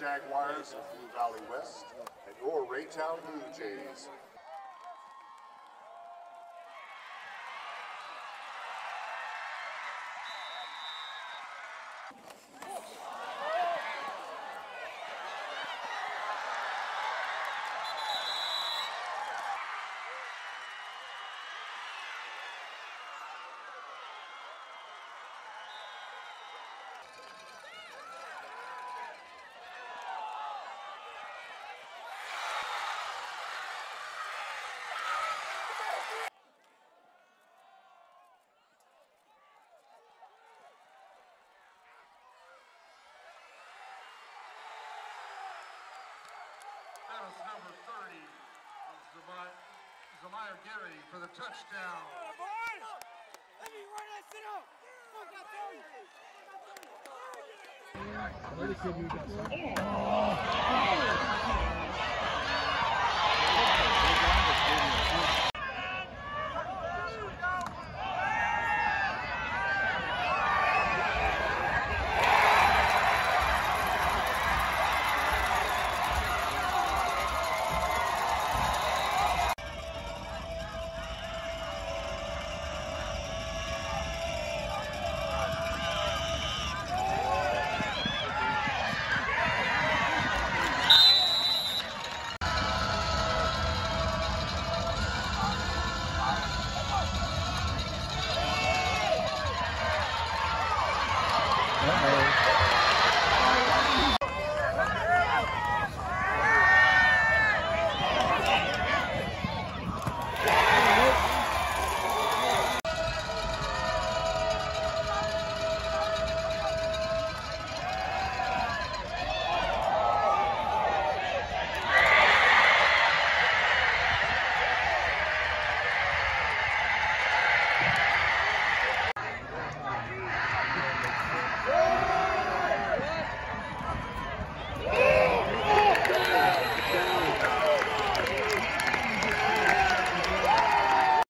Jaguars of Blue Valley West and your Raytown Blue Jays. That was number 30, Zami- Zamir Gary for the touchdown. Let me run that shit up. Fuck that thing. Đó,